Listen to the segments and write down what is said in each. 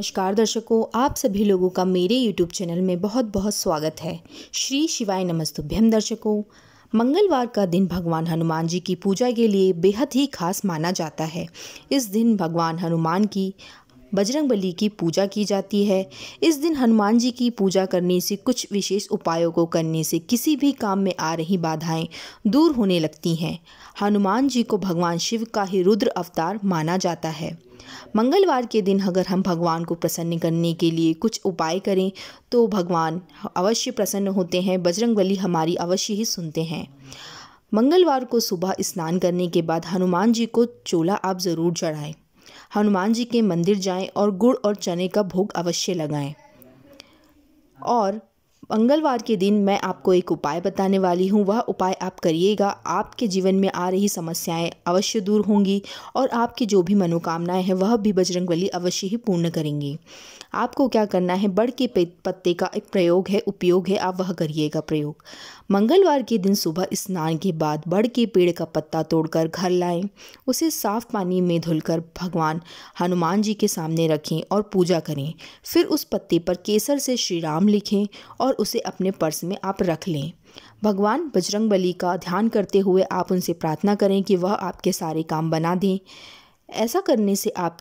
नमस्कार दर्शकों, आप सभी लोगों का मेरे YouTube चैनल में बहुत बहुत स्वागत है। श्री शिवाय नमस्तुभ्यम दर्शकों, मंगलवार का दिन भगवान हनुमान जी की पूजा के लिए बेहद ही खास माना जाता है। इस दिन भगवान हनुमान की बजरंग बली की पूजा की जाती है। इस दिन हनुमान जी की पूजा करने से कुछ विशेष उपायों को करने से किसी भी काम में आ रही बाधाएँ दूर होने लगती हैं। हनुमान जी को भगवान शिव का ही रुद्र अवतार माना जाता है। मंगलवार के दिन अगर हम भगवान को प्रसन्न करने के लिए कुछ उपाय करें तो भगवान अवश्य प्रसन्न होते हैं, बजरंग बली हमारी अवश्य ही सुनते हैं। मंगलवार को सुबह स्नान करने के बाद हनुमान जी को चोला आप ज़रूर चढ़ाएँ। हनुमान जी के मंदिर जाएँ और गुड़ और चने का भोग अवश्य लगाएँ। और मंगलवार के दिन मैं आपको एक उपाय बताने वाली हूँ। वह उपाय आप करिएगा। आपके जीवन में आ रही समस्याएँ अवश्य दूर होंगी और आपकी जो भी मनोकामनाएँ हैं, वह भी बजरंग बली अवश्य ही पूर्ण करेंगी। आपको क्या करना है? बड़ के पत्ते का एक प्रयोग है, उपयोग है। आप वह करिएगा प्रयोग। मंगलवार के दिन सुबह स्नान के बाद बड़ के पेड़ का पत्ता तोड़कर घर लाएँ। उसे साफ़ पानी में धुलकर भगवान हनुमान जी के सामने रखें और पूजा करें। फिर उस पत्ते पर केसर से श्री राम लिखें और उसे अपने पर्स में आप रख लें। भगवान बजरंग बली का ध्यान करते हुए आप उनसे प्रार्थना करें कि वह आपके सारे काम बना दें। ऐसा करने से आप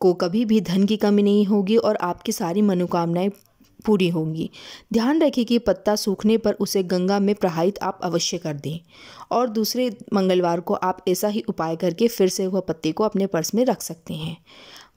को कभी भी धन की कमी नहीं होगी और आपकी सारी मनोकामनाएँ पूरी होंगी। ध्यान रखें कि पत्ता सूखने पर उसे गंगा में प्रवाहित आप अवश्य कर दें और दूसरे मंगलवार को आप ऐसा ही उपाय करके फिर से वह पत्ते को अपने पर्स में रख सकते हैं।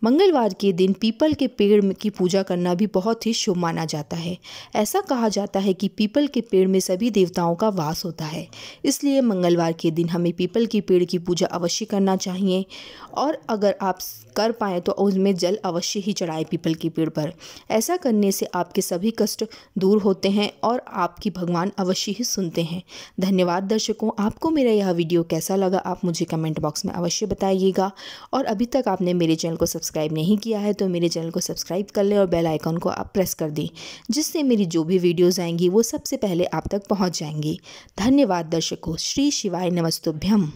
मंगलवार के दिन पीपल के पेड़ की पूजा करना भी बहुत ही शुभ माना जाता है। ऐसा कहा जाता है कि पीपल के पेड़ में सभी देवताओं का वास होता है। इसलिए मंगलवार के दिन हमें पीपल के पेड़ की पूजा अवश्य करना चाहिए और अगर आप कर पाएँ तो उसमें जल अवश्य ही चढ़ाए पीपल के पेड़ पर। ऐसा करने से आपके सभी कष्ट दूर होते हैं और आपकी भगवान अवश्य ही सुनते हैं। धन्यवाद दर्शकों, आपको मेरा यह वीडियो कैसा लगा आप मुझे कमेंट बॉक्स में अवश्य बताइएगा और अभी तक आपने मेरे चैनल को सब्सक्राइब नहीं किया है तो मेरे चैनल को सब्सक्राइब कर लें और बेल आइकॉन को आप प्रेस कर दें, जिससे मेरी जो भी वीडियोज़ आएँगी वो सबसे पहले आप तक पहुँच जाएँगी। धन्यवाद दर्शकों। श्री शिवाय नमस्तुभ्यम।